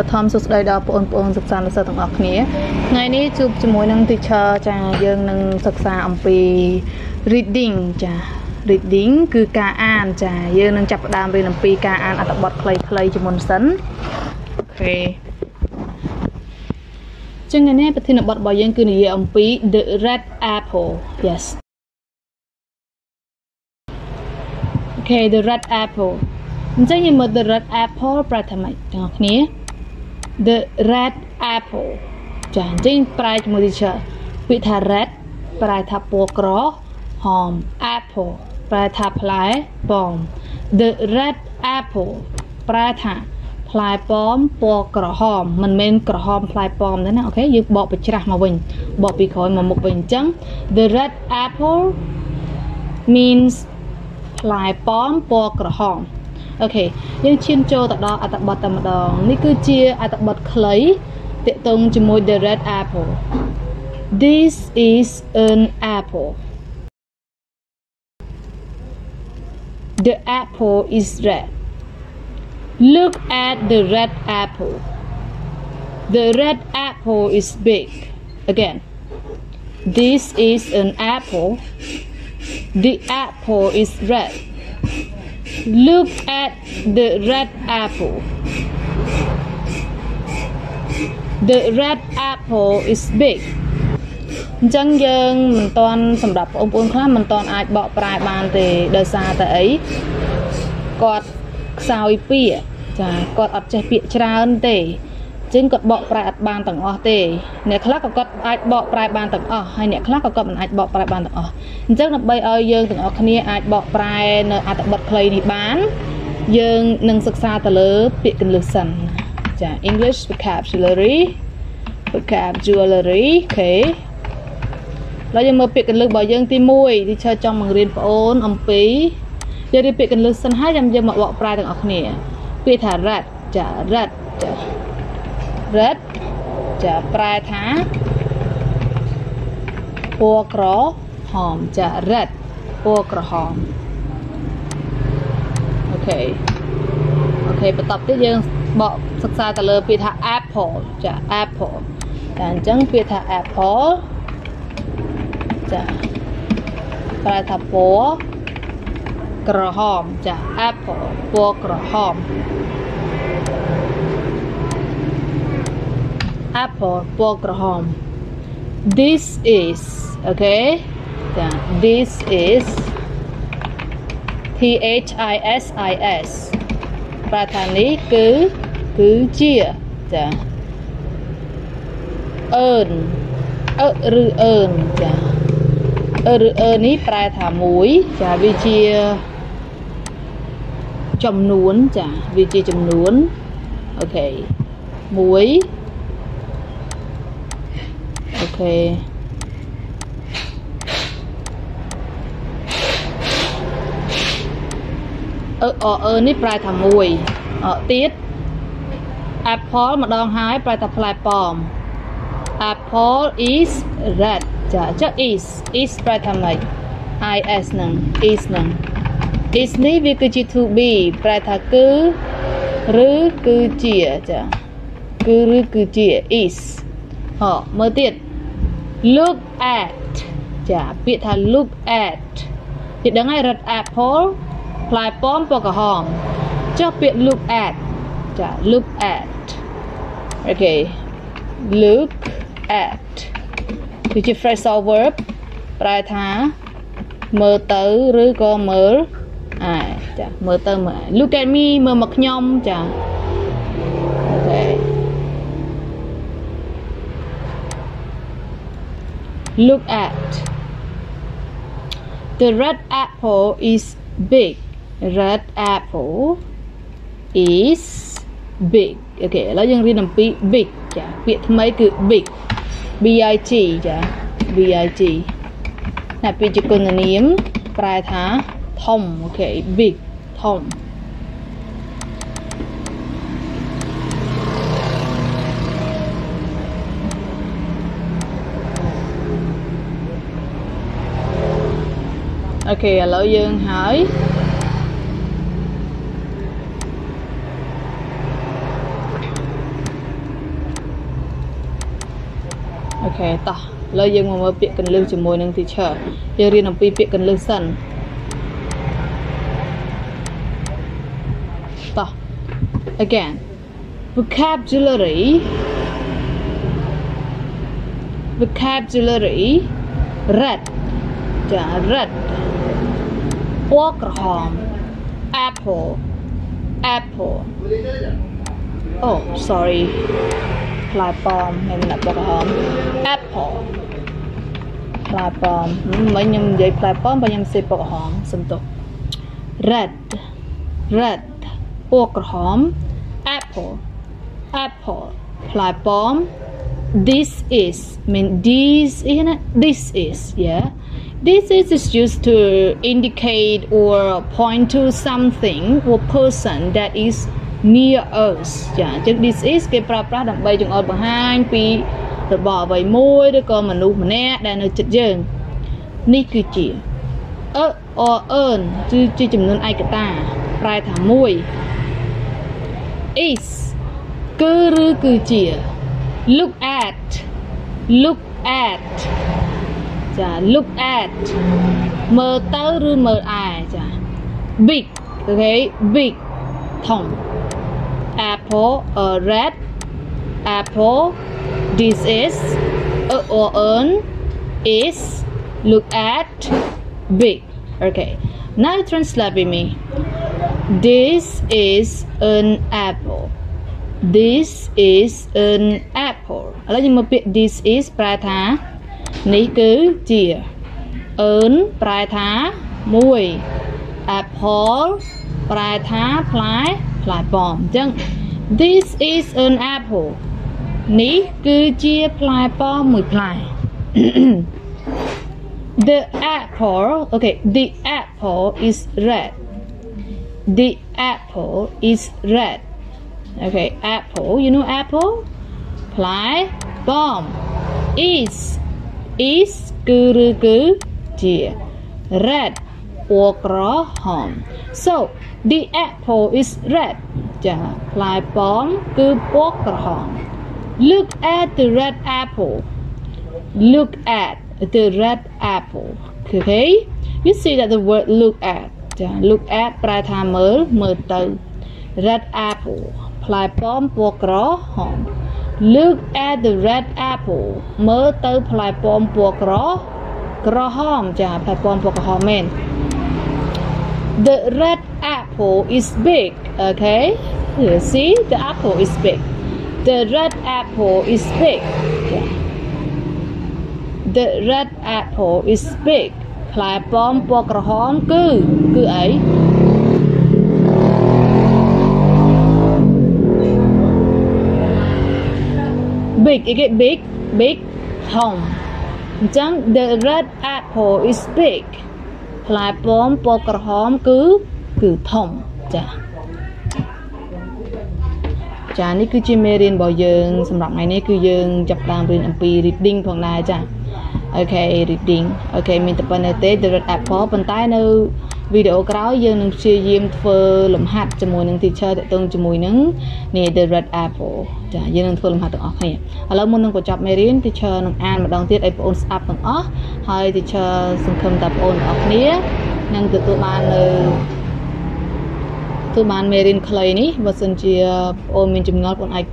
បឋមសួស្តីដល់បងប្អូនសិក្សានុសិស្សទាំងអស់គ្នាថ្ងៃនេះជួបជាមួយនឹង teacher ចាយើងនឹងសិក្សាអំពី reading ចា reading គឺការអានចាយើងនឹងចាប់ផ្ដើមរៀនអំពីការអានអត្ថបទខ្លីៗជាមុនសិនអូខេចឹងនេះប្រធានបទរបស់យើងគឺនិយាយអំពី the red apple yes អូខេ the red apple អញ្ចឹងយើងមើល the red apple ប្រែថាម៉េចទាំងអស់គ្នា the red apple ចាអញ្ចឹងប្រែជាមួយ teacher ពាក្យថា red ប្រែថាពណ៌ក្រហម apple ប្រែថាផ្លែប៉ោម the red apple ប្រែថាផ្លែប៉ោមពណ៌ក្រហមមិនមែនក្រហមផ្លែប៉ោមទេណាអូខេយើងបកបញ្ច្រាស់មកវិញបកពីក្រោយមកមុខវិញអញ្ចឹង the red apple means ផ្លែប៉ោមពណ៌ក្រហម អូខេយើងឈានចូលទៅដល់អត្ថបទតែម្ដងនេះគឺជាអត្ថបទខ្លីតាក់ទងជាមួយ the red apple This is an apple The apple is red Look at the red apple The red apple is big again This is an apple The apple is red Look at the red apple. The red apple is big. អញ្ចឹងយើងមិនតន់សម្រាប់បងប្អូនខ្លះមិនតន់អាចបកប្រែបានទេដោយសារតែអីគាត់ខ្សោយពាក្យចាគាត់អត់ចេះពាក្យច្រើនទេ ចឹងគាត់បកប្រែអត់បានទាំងអស់ទេអ្នកខ្លះក៏គាត់អាចបកប្រែបានទាំងអស់ហើយអ្នកខ្លះក៏គាត់មិនអាចបកប្រែបានទាំងអស់អញ្ចឹងដើម្បីឲ្យយើងទាំងអស់គ្នាអាចបកប្រែនៅអត្ថបទខ្លីនេះបាន យើងនឹងសិក្សាទៅលើពាក្យកន្លឹះសិនចា English vocabulary vocabulary អូខេហើយយើងមើលពាក្យកន្លឹះរបស់យើងទី1ទីឈើចង់បង្រៀនបងអូនអំពីយើងរៀនពាក្យកន្លឹះសិនហើយចាំយើងមកបកប្រែទាំងអស់គ្នាពាក្យថា red ចា red ចា red ចាប្រែថាពណ៌ក្រហមចា red ពណ៌ក្រហមអូខេអូខេបន្តទៀតយើងបកសិក្សាទៅលើពាក្យថា apple ចា apple ចាអញ្ចឹងពាក្យថា apple ចាប្រែថាពណ៌ក្រហមចា apple ពណ៌ក្រហម apple ពណ៌ក្រហម this is okay ចា this is T H I S I S ប្រែថានេះគឺគឺជាចាអឺនអឺឬអឺនចាអឺឬអឺនេះប្រែថាមួយចាវាជាចំនួនចាវាជាចំនួនអូខេ1 អូខេអឺអឺនេះប្រែថាមួយអទៀត apple ម្ដងហើយប្រែថាផ្លែប៉ោម apple is red ចាចុះ is is ប្រែថាម៉េច is ហ្នឹង is ហ្នឹង is នេះវាគឺជា to be ប្រែថាគឺឬគឺជាចាគឺឬគឺជា is ហ៎មើលទៀត look at ចាពាក្យថា look at គេដឹងហើយ red apple ផ្លែប៉ោមពណ៌ក្រហមចុះពាក្យ look at ចា look at អូខេ look at គឺជា phrasal verb ប្រែថាមើលទៅឬក៏មើលអាចាមើលទៅមើល look at me មើលមកខ្ញុំចាអូខេ look at the red apple is big red apple is big អូខេឥឡូវយើងរៀនអំពី big ចាពាក្យថ្មីគឺ big b i g ចា b i g តែពាក្យជាគុណនាមប្រែថាធំអូខេ big ធំ អូខេឥឡូវយើងហើយអូខេតោះឥឡូវយើងមកមើលពាក្យកន្លឹះជាមួយនឹង teacher យើងរៀនអំពីពាក្យកន្លឹះសិនតោះ again vocabulary vocabulary red ចា red ពណ៌ក្រហម apple apple oh sorry ផ្លែប៉ោមមិនដាក់ពណ៌ក្រហម apple ផ្លែប៉ោមមិញខ្ញុំនិយាយផ្លែប៉ោមបើខ្ញុំសេពណ៌ក្រហមសំទោស red red ពណ៌ក្រហម apple apple ផ្លែប៉ោម this is mean this isn't it this is yeah this is is used to indicate or point to something or person that is near us ចាអញ្ចឹង this is គេប្រើប្រាស់ដើម្បីចង្អុលបង្ហាញពីរបស់អ្វីមួយឬក៏មនុស្សម្នាក់ដែលនៅជិតយើងនេះគឺជា a or earn គឺជាចំនួនឯកតាប្រែថាមួយ is គឺឬគឺជា look at look at ចា look at មើលទៅឬមើលឯចា big អូខេ big ធំ apple a red apple this is a or an is look at big okay now translate with me this is an apple this is an apple ឥឡូវយើងមើលពាក្យ this is ប្រែថា នេះគឺជា earn ប្រែថា1 apple ប្រែថាផ្លែផ្លែប៉ោមអញ្ចឹង this is an apple នេះគឺជាផ្លែប៉ោមមួយផ្លែ the apple okay the apple is red the apple is red okay apple you know apple ផ្លែប៉ោម is is គឺឬគឺជា red ពណ៌ក្រហម so the apple is red ចាផ្លែប៉ោមគឺពណ៌ក្រហម look at the red apple look at the red apple okay you see that the word look at ចា look at ប្រែថាមើលមើលទៅ red apple ផ្លែប៉ោមពណ៌ក្រហម Look at the red apple មើលទៅផ្លែប៉ោមពណ៌ក្រក្រហមចាផ្លែប៉ោមពណ៌ក្រហមមែន The red apple is big okay you see the apple is big The red apple is big The red apple is big ផ្លែប៉ោមពណ៌ក្រហមគឺគឺអី big គេ big big ធំអញ្ចឹង the red apple is big ផ្លែប៉ោមពណ៌ក្រហមគឺគឺធំចាចានេះគឺជាមេរៀនរបស់យើងសម្រាប់ថ្ងៃនេះគឺយើងចាប់តាមរៀនអំពី reading ផងដែរចាអូខេ reading អូខេមានតែប៉ុណ្្នេះទេ the red apple ប៉ុន្តែនៅ វីដេអូក្រោយយើងនឹងព្យាយាមធ្វើលំហាត់ជាមួយនឹង teacher តាក់ទងជាមួយនឹងនេះ the red apple ចាយើងនឹងធ្វើលំហាត់ទាំងអស់គ្នាឥឡូវមុននឹងបញ្ចប់មេរៀន teacher នឹងអានម្ដងទៀតឲ្យបងអូនស្ដាប់ទាំងអស់ហើយ teacher សង្ឃឹមថាបងអូនទាំងអស់គ្នានឹងទទួលបាននៅទទួលបានមេរៀនខ្លីនេះបើសិនជាបងអូនមានចម្ងល់បងអាច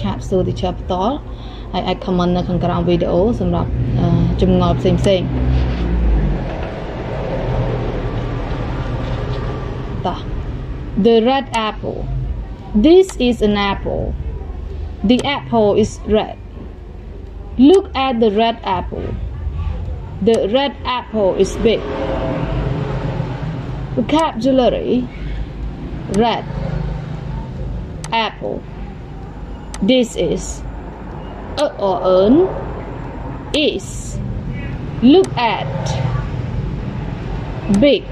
ឆាតសួរ teacher ផ្ទាល់ហើយអាច comment នៅខាងក្រោមវីដេអូសម្រាប់ចម្ងល់ផ្សេងផ្សេង The red apple. This is an apple. The apple is red. Look at the red apple. The red apple is big. Vocabulary red apple. This is a or an is look at big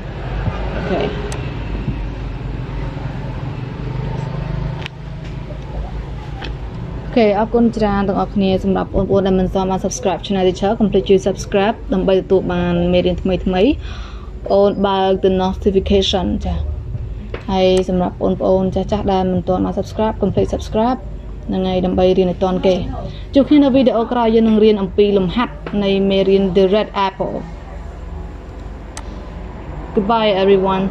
okay ខេអរគុណច្រើនទាំងអស់គ្នាសម្រាប់បងប្អូនដែលមិនទាន់បាន subscribe channel Teacher កុំភ្លេចជួយ subscribe ដើម្បីទទួលបានមេរៀនថ្មីថ្មីបងប្អូនបើក the notification ចា៎ហើយសម្រាប់បងប្អូនចាស់ចាស់ដែលមិនទាន់បាន subscribe កុំភ្លេច subscribe ហ្នឹងហើយដើម្បីរៀនឲ្យទាន់គេជួបគ្នានៅវីដេអូក្រោយយើងនឹងរៀនអំពីលំហាត់នៃមេរៀន The Red Apple Goodbye everyone